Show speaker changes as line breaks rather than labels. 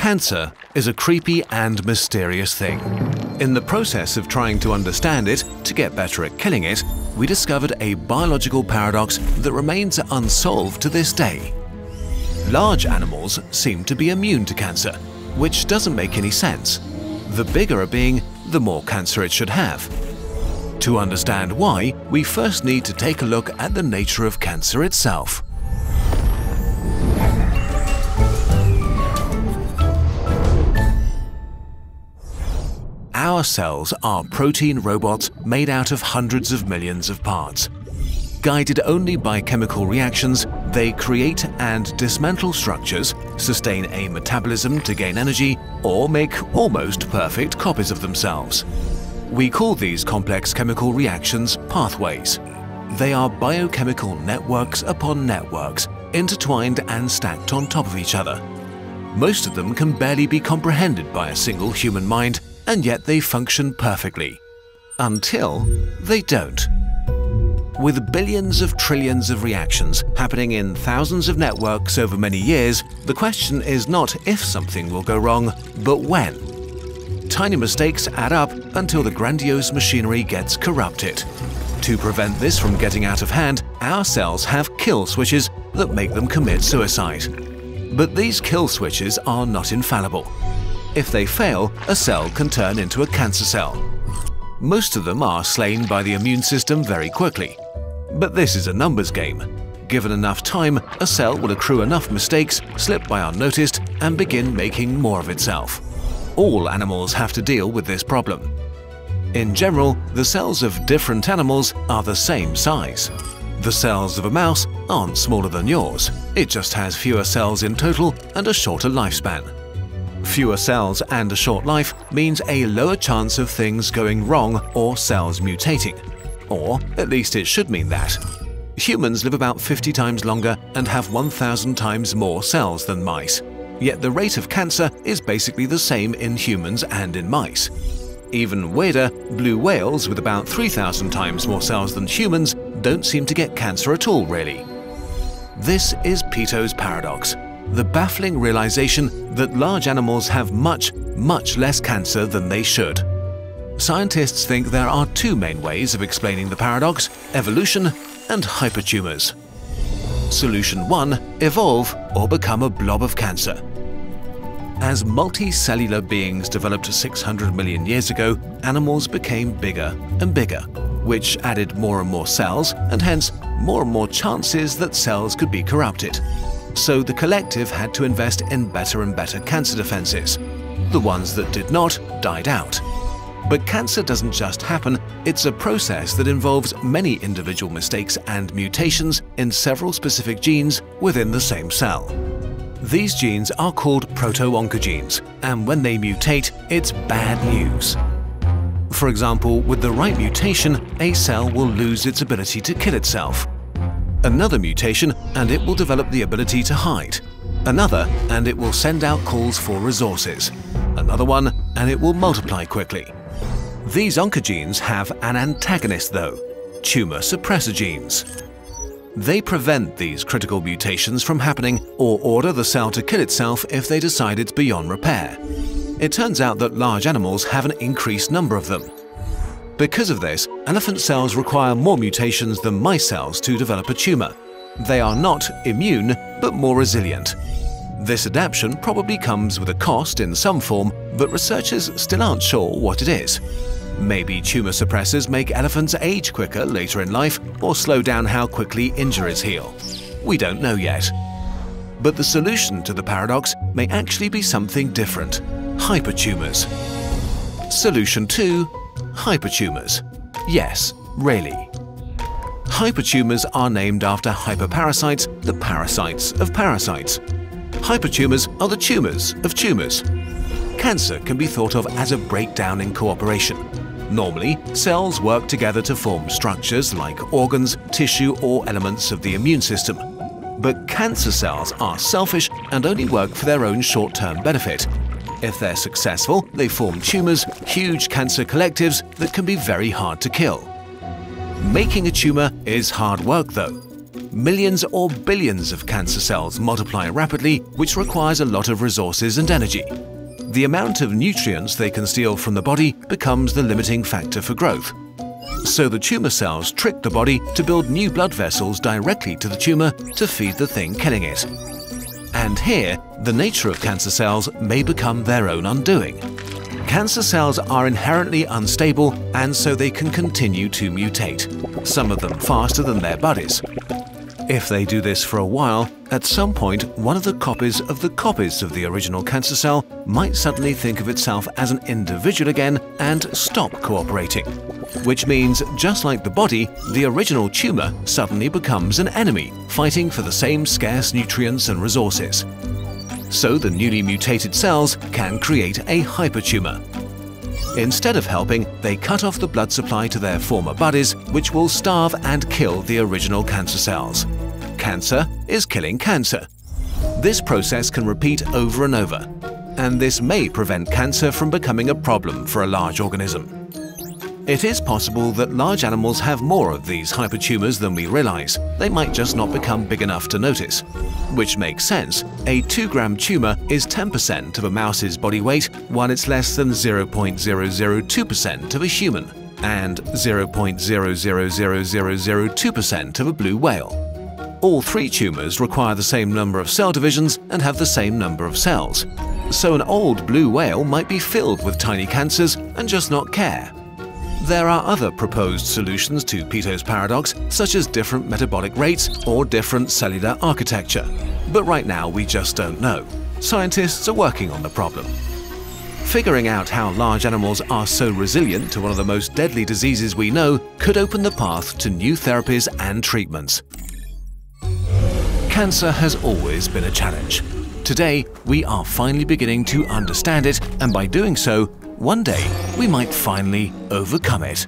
Cancer is a creepy and mysterious thing. In the process of trying to understand it to get better at killing it, we discovered a biological paradox that remains unsolved to this day. Large animals seem to be immune to cancer, which doesn't make any sense. The bigger a being, the more cancer it should have. To understand why, we first need to take a look at the nature of cancer itself. Our cells are protein robots made out of hundreds of millions of parts. Guided only by chemical reactions, they create and dismantle structures, sustain a metabolism to gain energy, or make almost perfect copies of themselves. We call these complex chemical reactions pathways. They are biochemical networks upon networks, intertwined and stacked on top of each other. Most of them can barely be comprehended by a single human mind, and yet they function perfectly. Until they don't. With billions of trillions of reactions happening in thousands of networks over many years, the question is not if something will go wrong, but when. Tiny mistakes add up until the grandiose machinery gets corrupted. To prevent this from getting out of hand, our cells have kill switches that make them commit suicide. But these kill switches are not infallible. If they fail, a cell can turn into a cancer cell. Most of them are slain by the immune system very quickly. But this is a numbers game. Given enough time, a cell will accrue enough mistakes, slip by unnoticed, and begin making more of itself. All animals have to deal with this problem. In general, the cells of different animals are the same size. The cells of a mouse aren't smaller than yours, it just has fewer cells in total and a shorter lifespan. Fewer cells and a short life means a lower chance of things going wrong or cells mutating. Or at least it should mean that. Humans live about 50 times longer and have 1,000 times more cells than mice. Yet the rate of cancer is basically the same in humans and in mice. Even weirder, blue whales with about 3,000 times more cells than humans don't seem to get cancer at all, really. This is Peto's paradox, the baffling realization that large animals have much, much less cancer than they should. Scientists think there are two main ways of explaining the paradox, evolution and hypertumors. Solution 1. Evolve or become a blob of cancer. As multicellular beings developed 600 million years ago, animals became bigger and bigger, which added more and more cells and hence more and more chances that cells could be corrupted. So the collective had to invest in better and better cancer defenses. The ones that did not died out. But cancer doesn't just happen, it's a process that involves many individual mistakes and mutations in several specific genes within the same cell. These genes are called proto-oncogenes, and when they mutate, it's bad news. For example, with the right mutation, a cell will lose its ability to kill itself. Another mutation, and it will develop the ability to hide. Another, and it will send out calls for resources. Another one, and it will multiply quickly. These oncogenes have an antagonist though, tumor suppressor genes. They prevent these critical mutations from happening or order the cell to kill itself if they decide it's beyond repair. It turns out that large animals have an increased number of them. Because of this, elephant cells require more mutations than mice cells to develop a tumor. They are not immune, but more resilient. This adaptation probably comes with a cost in some form, but researchers still aren't sure what it is. Maybe tumor suppressors make elephants age quicker later in life or slow down how quickly injuries heal. We don't know yet. But the solution to the paradox may actually be something different hypertumors. Solution 2 Hypertumors. Yes, really. Hypertumors are named after hyperparasites, the parasites of parasites. Hypertumors are the tumors of tumors. Cancer can be thought of as a breakdown in cooperation. Normally, cells work together to form structures like organs, tissue or elements of the immune system. But cancer cells are selfish and only work for their own short-term benefit. If they're successful, they form tumors, huge cancer collectives that can be very hard to kill. Making a tumor is hard work though. millions or billions of cancer cells multiply rapidly, which requires a lot of resources and energy. The amount of nutrients they can steal from the body becomes the limiting factor for growth. So the tumour cells trick the body to build new blood vessels directly to the tumour to feed the thing killing it. And here, the nature of cancer cells may become their own undoing. Cancer cells are inherently unstable and so they can continue to mutate, some of them faster than their buddies. If they do this for a while, at some point one of the copies of the copies of the original cancer cell might suddenly think of itself as an individual again and stop cooperating. Which means, just like the body, the original tumour suddenly becomes an enemy, fighting for the same scarce nutrients and resources. So the newly mutated cells can create a hypertumour. Instead of helping, they cut off the blood supply to their former buddies, which will starve and kill the original cancer cells. Cancer is killing cancer. This process can repeat over and over, and this may prevent cancer from becoming a problem for a large organism. It is possible that large animals have more of these hypertumours than we realise. They might just not become big enough to notice. Which makes sense. A 2-gram tumour is 10% of a mouse's body weight, while it's less than 0.002% of a human, and 0.000002% of a blue whale. All three tumours require the same number of cell divisions and have the same number of cells. So an old blue whale might be filled with tiny cancers and just not care. There are other proposed solutions to Peto's paradox, such as different metabolic rates or different cellular architecture. But right now we just don't know. Scientists are working on the problem. Figuring out how large animals are so resilient to one of the most deadly diseases we know could open the path to new therapies and treatments. Cancer has always been a challenge. Today, we are finally beginning to understand it, and by doing so, one day we might finally overcome it.